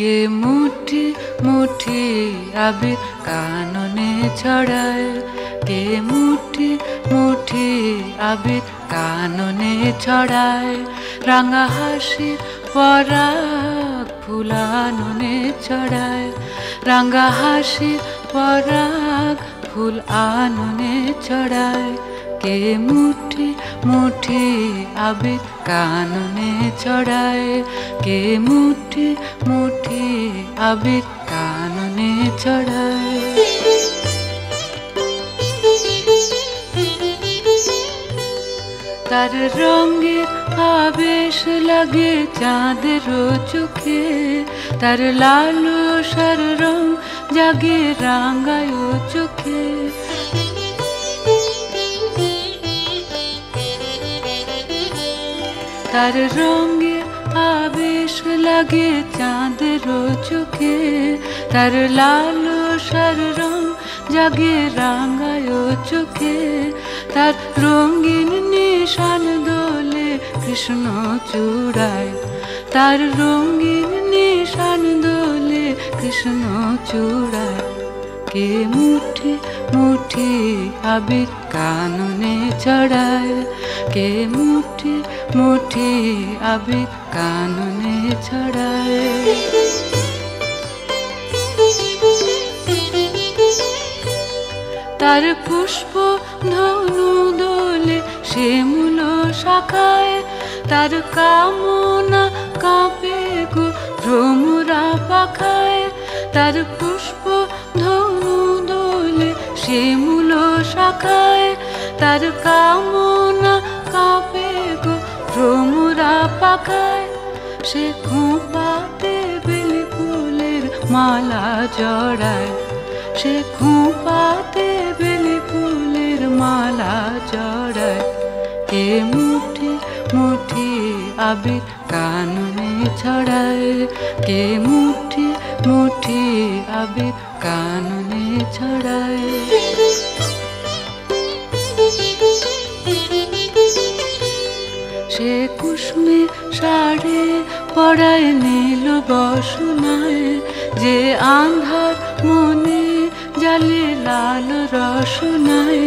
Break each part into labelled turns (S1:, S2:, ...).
S1: কে মুঠি মুঠি আবির কাননে ছড়ায়। কে মুঠি মুঠি আবির কাননে ছড়ায়। রাঙা হাসি পরাগ ফুলাননে ছড়ায়। রাঙা হাসি পরাগ ফুল আননে ছড়ায়। কে মুঠি মুঠি আবির কাননে ছড়ায় কে মুঠি মুঠি আবির কাননে ছড়ায় তার রঙে আবেশ লাগে চাঁদের চোখে। তার লাল সার রং জাগে রাঙ্গায় চোখে। তার রঙে আবেশ লাগে চাঁদের চোখে তার লাল সার রং জাগে রাঙ্গায় চোখে। তার রঙিন নিশান দোলে কৃষ্ণ চূড়ায়। তার রঙিন নিশান দোলে কৃষ্ণ চূড়ায়। কে মুঠি মুঠি আবির কাননে চড়ায়? কে মুঠি মুঠি আবির কাননে ছড়ায় তার পুষ্প ধনু দোলে সে মূল শাখায়। তার কামনা কাঁপে গো ভ্রমরা পাখায়। তার দোলে সে মূল শাখায়, তার কামনা কাঁপে গো ভ্রমরা পাখায়। সে খোঁপাতে বেলি ফুলের মালা জড়ায়। সে খোঁপাতে বেলি ফুলের মালা জড়ায়। কে মুঠি মুঠি আবির কাননে ছড়ায়। কে মুঠি মুঠি আবির কাননে ছড়ায়। সে কুসুমে সাড়ে পড়ায় নীল বসনায়, যে আন্ধার মনে জালে লাল রসনায়।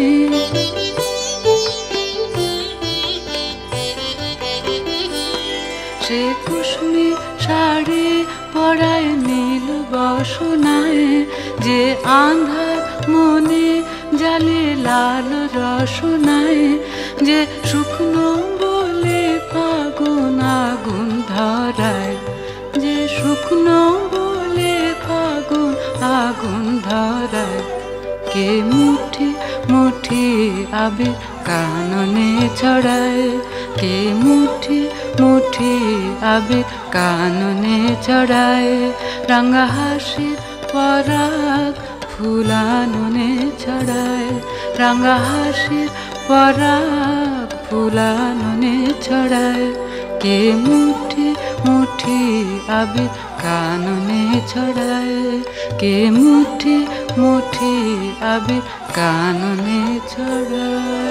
S1: সে কুসুমে শাড়ি পড়ায় বসনায় যে আন্ধার মনে জালে লাল রসনায় যে শুকনো বলে ফাগুন আগুন ধরায়, যে শুকনো বলে ফাগুন আগুন ধরায়। কে মুঠি মুঠি আবির কাননে ছড়ায় কে মুঠি মুঠি আবির কাননে ছড়ায় রাঙা হাসির পরাগ ফুলাননে ছড়ায় রাঙা হাসির পরাগ ফুলাননে ছড়ায় কে মুঠি মুঠি আবির কাননে ছড়ায় কে মুঠি মুঠি আবির কাননে ছড়ায়